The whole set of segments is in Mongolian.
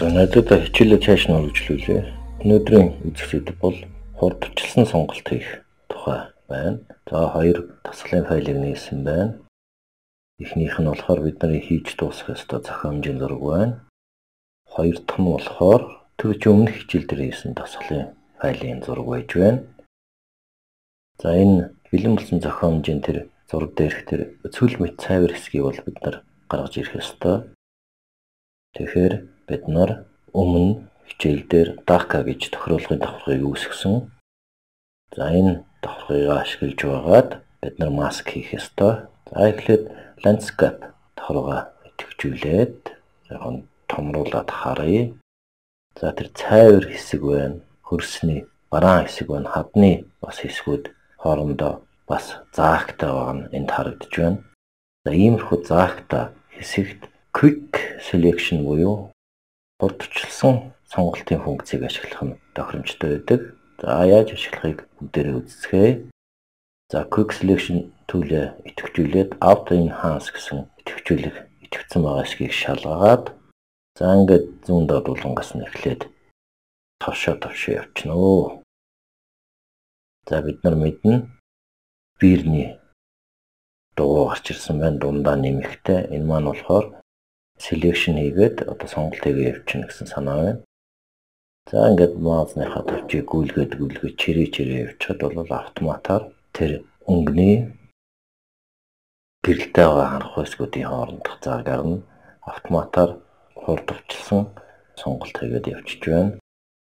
За надад хичээлээ цааш нь үргэлжлүүлээ. Өнөөдрийн үзэх зүйл бол хурдчилсан сонголт хийх тухай байна. За хоёр тасгалын файлыг нээсэн байна. Эхнийх нь болохоор бид нарын хийж дуусгах ёстой зохион хэмжээний зураг байна. Хоёр дахь нь болохоор чи өмнөх хичээл дээр хийсэн тасгалын файлын зураг байж байна. За энэ бэлэн болсон зохион хэмжээнд тэр зураг дээрх тэр цөл мэт цайвар хэсгийг бол бид нар гаргаж ирэх ёстой. Тэгэхээр бид нар өмнө хичээл дээр DACA гэж тохируулгын давхаргыг үүсгэсэн. За энэ давхаргыг ашиглаж байгаад бид нар маск хийх ёстой. За эхлээд landscape давхаргаа идэвхжүүлээд яг томруулаад харъя. За тэр цайвар хэсэг байна. Хөрсний бараан хэсэг байна. Хадны бас хэсгүүд хоорондоо бас заахтай байгаа нь энд харагдаж байна. За иймэрхүү заахтай хэсэгт quick selection буюу урдчилсан сонголтын функцийг ашиглах нь тохиромжтой байдаг. За яаж ашиглахыг бүгдээрээ үздэсгээ. За quick selection төлөө идэвхжүүлээд auto enhance гэсэн идэвхжүүлэг идэвхсэн байгаа эсгийг шалгаад за ингээд зүүн дадуулангаас нь эхлээд товшоо товшоо явчихна өө. За бид нар мэднэ бирний дугуй гарч ирсэн байна дундаа нэмэхтэй. Энэ маань болохоор selection хийгээд одоо сонголт хийгээ явчихна гэсэн санаа байна. За ингээд маузныхаа төвчийг гүйлгээд гүйлгээд чирээ чирээ явчихад бол автоматар тэр өнгөний гэрэлтэй байгаа харах хэсгүүдийн хоорондох заагаар нь автоматар хурдвчилсан сонголт хийгээд явчихж байна.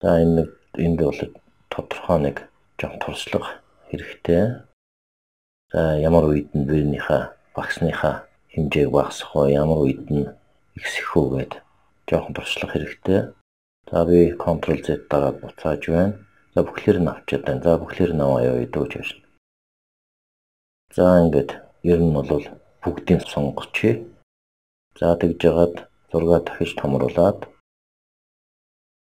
За энэ энд бол тодорхой нэг жоон туршлага хэрэгтэй. За ямар үед нь бэрнийхээ багсныхаа хэмжээг багасгах вэ? Ямар үед нь ихсэх үү гэд жоохон туршлах хэрэгтэй. За би Ctrl Z дараад буцааж байна. За бүхлээр нь авчиад байна. За бүхлээр нь аваа яваа дөөж байна. За ингээд ер нь бол бүгдийг сонгочихъя. За тэгж жагаад зургаа дахиж томруулад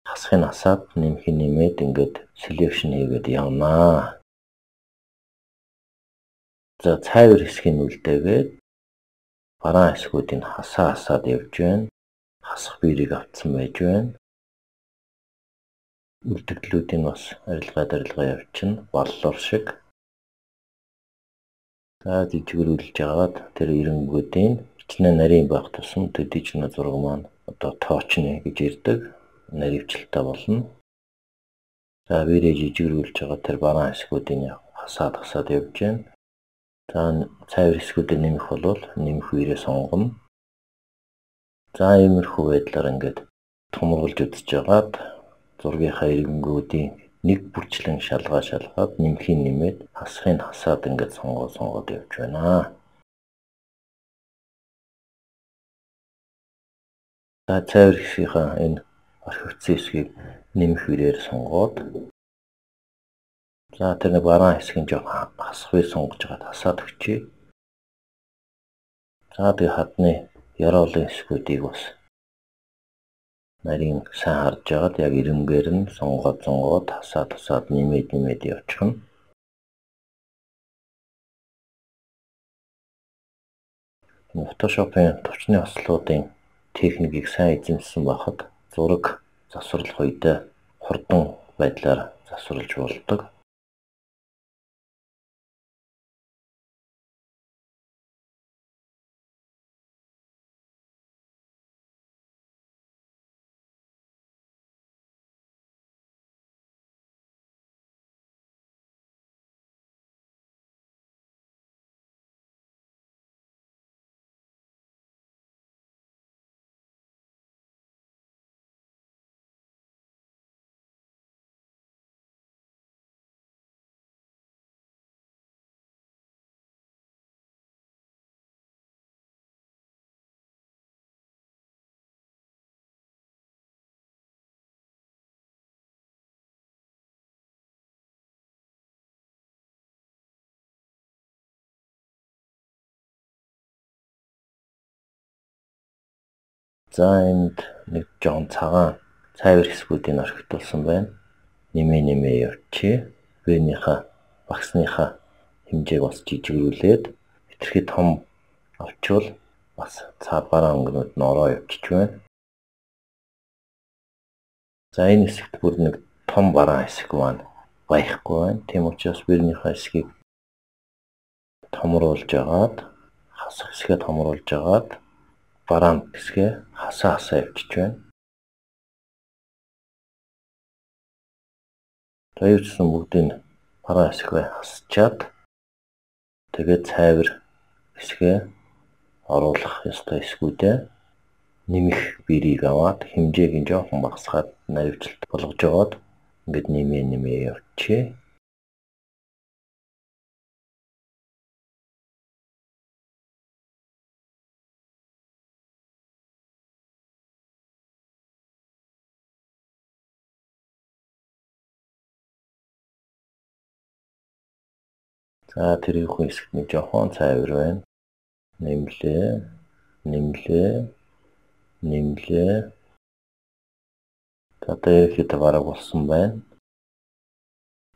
хасахын асаад нэмэх нэмээд ингээд selection хийгээд явнаа. За цайвар хэсгийг үлдээгээд бараан хэсгүүдийг хасаа хасаад явж байна. Хасах биерийг авцсан байж байна. Үлдэгдлүүдийг бас арилгаа дарилгаа явчихна. Боллоор шиг. За жижигрүүлж агаад тэр эренгүүдийн хичнээн нарийн байх тусам төдийч нэ зураг маань одоо тоочны гэж ирдэг. Наривчлалтай болно. За биерээ жижигрүүлж байгаа тэр бараан хэсгүүдийн хасаад хасаад явж байна. За цайвар хэсгүүдэд нэмэх бол нэмэх үерээ сонгоно. За иймэрхүү байдлаар ингээд томруулж үзэж байгаад зургийнхаа ирэнгүүдийн нэг бүрчлэн шалгаа шалгаад нэмхийн нэмээд хасахын хасаад ингээд сонгоо сонгоод явж байна. За цайвар хэсгийнхаа энэ орхигдсан хэсгийг нэмэх үрээр сонгоод За тэр нэг бараан хэсгийн жоох хасхыг сонгож байгаа тасаад өгчээ. За тэгээ хадны яроолын хэсгүүдийг бас нарийн сайн харж байгаад яг ирэмгээр нь сонгоод сонгоод тасаа тасаад нэмээд нэмээд явчих нь. Photoshop-ын төвчний ослуудын техникийг сайн эзэмшсэн байхад зураг засварлах үед хурдан байдлаар засварлаж болдог. За энд нэг жоон цагаан цайвар хэсгүүдийг орхитуулсан байна. Нэмээ нэмээ явчих. Венийхаа багсныхаа хэмжээг бас жижигрүүлээд хэтэрхий том авчвал бас цаа бараа өнгөнүүд нь ороо явчих байна. За энэ хэсэгт бүр нэг том бараан хэсэг маань баяхгүй байна. Тийм учраас биенийхээ хэсгийг томруулж агаад хасах хэсгээ томруулж агаад бараан хэсгээ хасаа хасаа явчихж байна. Гэсэн бүгдийг бараан хэсгээ хасчаад тэгээд цайвар хэсгээ оруулах ёстой эсгүүдээ нэмэх биерийг аваад хэмжээг нь жоохон багасгаад наривчлалт болгож аваад ингээд нэмээ нэмээ явчихъя. За тэр их хэсэгт нэг жоохон цайвар байна. Нэмлээ, нэмлээ, нэмлээ. Одоо ерөөхдөө бараг болсон байна.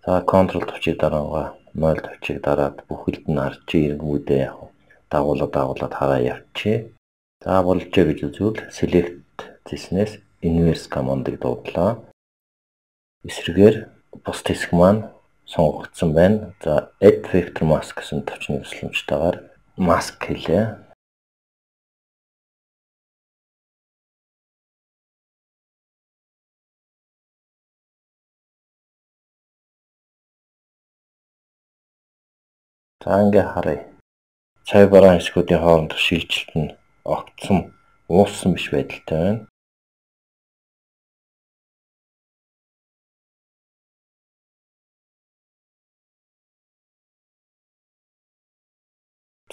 За контрол төвчийг дараагаа 0 төвчийг дараад бүхэлд нь арч ирэнгүүдээ яг дагуулад дагуулад хараа явчихъя. За болжээ гэж үзвэл select зэснээс inverse командыг дуудлаа. Эсрэгээр бус хэсэг маань сонгогдсон байна. За add vector mask гэсэн төвчний тусламжтайгаар mask хэлээ. За ингээ харъя. Цай бараан хэсгүүдийн хоорондох шилжилт нь огцсон, ууссан биш байдалтай байна.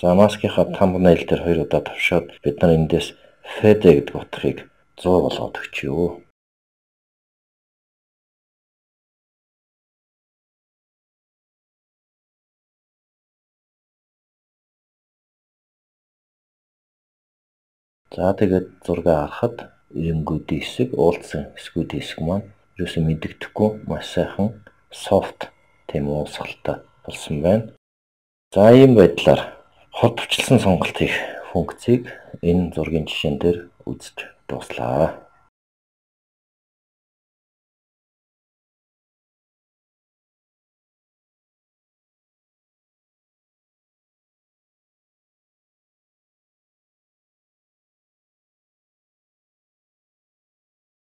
За маскийнхаа thumbnail дээр хоёр удаа тавшаад бид нар эндээс fade гэдэг утгыг 100 болгоод өгчөө. За тэгээд зураг харахад эрэнгүүдийн хэсэг, уулзсан хэсгүүдийн хэсэг маань юусэн мэддэхгүй маш сайхан софт тийм уусгалтай болсон байна. За ийм байдлаар хот төвчлсэн сонголт хийх функцийг энэ зургийн жишээн дээр үзэж дуслаа.